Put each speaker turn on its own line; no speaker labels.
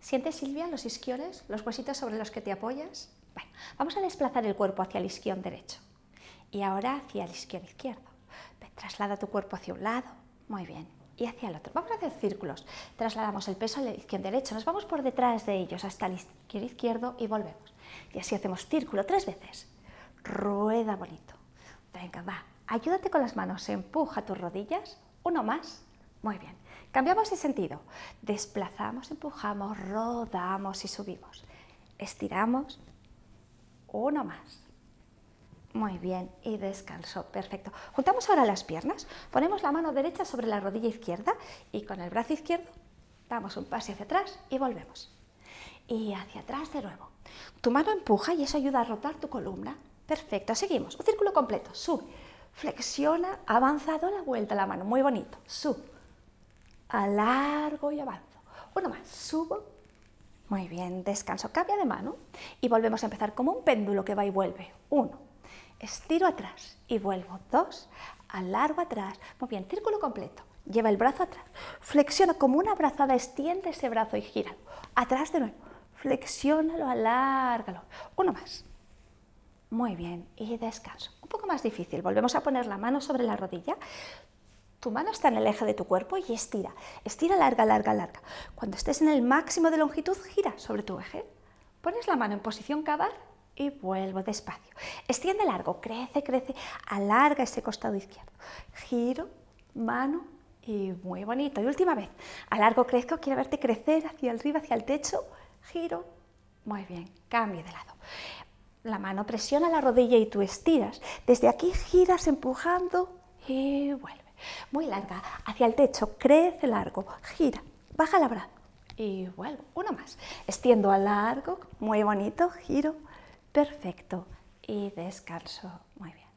¿Sientes, Silvia, los isquiones, los huesitos sobre los que te apoyas? Bueno, vamos a desplazar el cuerpo hacia el isquión derecho y ahora hacia el isquión izquierdo. Traslada tu cuerpo hacia un lado, muy bien, y hacia el otro. Vamos a hacer círculos. Trasladamos el peso al isquión derecho, nos vamos por detrás de ellos hasta el isquión izquierdo y volvemos. Y así hacemos círculo tres veces. Rueda bonito. Venga, va. Ayúdate con las manos, empuja tus rodillas. Uno más. Muy bien. Cambiamos de sentido. Desplazamos, empujamos, rodamos y subimos. Estiramos. Uno más. Muy bien, y descanso, perfecto. Juntamos ahora las piernas, ponemos la mano derecha sobre la rodilla izquierda y con el brazo izquierdo damos un paso hacia atrás y volvemos. Y hacia atrás de nuevo. Tu mano empuja y eso ayuda a rotar tu columna. Perfecto, seguimos. Un círculo completo. Sube, flexiona, avanzado la vuelta la mano. Muy bonito. Sub, alargo y avanzo. Uno más. Subo. Muy bien, descanso. Cambia de mano y volvemos a empezar como un péndulo que va y vuelve. Uno, estiro atrás y vuelvo. Dos, alargo atrás. Muy bien, círculo completo. Lleva el brazo atrás. Flexiona como una abrazada, extiende ese brazo y gira. Atrás de nuevo. Flexiónalo, alárgalo. Uno más. Muy bien, y descanso. Un poco más difícil. Volvemos a poner la mano sobre la rodilla. Tu mano está en el eje de tu cuerpo y estira. Estira, larga, larga, larga. Cuando estés en el máximo de longitud, gira sobre tu eje. Pones la mano en posición cavar y vuelvo despacio. Extiende largo, crece, crece, alarga ese costado izquierdo. Giro, mano y muy bonito. Y última vez, alargo, crezco, quiero verte crecer hacia arriba, hacia el techo, giro, muy bien, cambio de lado. La mano presiona la rodilla y tú estiras. Desde aquí giras empujando y vuelve. Muy larga, hacia el techo, crece largo, gira, baja la brazo y vuelvo. Uno más. Extiendo a largo, muy bonito, giro, perfecto y descanso. Muy bien.